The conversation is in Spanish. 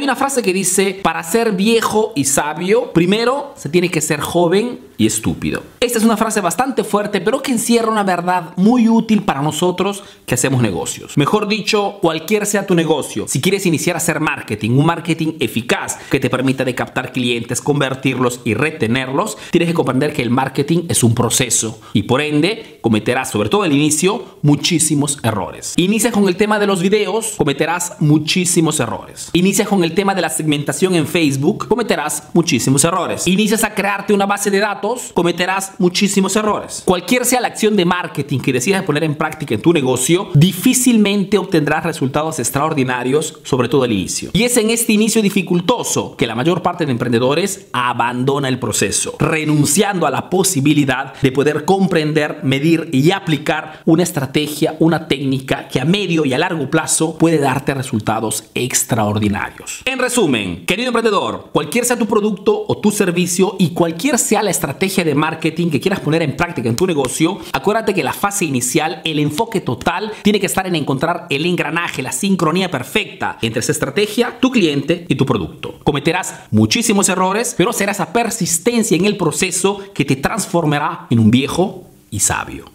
Hay una frase que dice, para ser viejo y sabio, primero se tiene que ser joven y estúpido. Esta es una frase bastante fuerte, pero que encierra una verdad muy útil para nosotros que hacemos negocios. Mejor dicho, cualquier sea tu negocio, si quieres iniciar a hacer marketing, un marketing eficaz que te permita de captar clientes, convertirlos y retenerlos, tienes que comprender que el marketing es un proceso y por ende cometerás, sobre todo al inicio, muchísimos errores. Inicia con el tema de los videos, cometerás muchísimos errores. Inicia con el tema de la segmentación en Facebook, cometerás muchísimos errores. Inicias a crearte una base de datos, cometerás muchísimos errores. Cualquier sea la acción de marketing que decidas poner en práctica en tu negocio, difícilmente obtendrás resultados extraordinarios, sobre todo al inicio. Y es en este inicio dificultoso que la mayor parte de emprendedores abandona el proceso, renunciando a la posibilidad de poder comprender, medir y aplicar una estrategia, una técnica que a medio y a largo plazo puede darte resultados extraordinarios. En resumen, querido emprendedor, cualquier sea tu producto o tu servicio y cualquier sea la estrategia de marketing que quieras poner en práctica en tu negocio, acuérdate que la fase inicial, el enfoque total, tiene que estar en encontrar el engranaje, la sincronía perfecta entre esa estrategia, tu cliente y tu producto. Cometerás muchísimos errores, pero será esa persistencia en el proceso que te transformará en un viejo y sabio.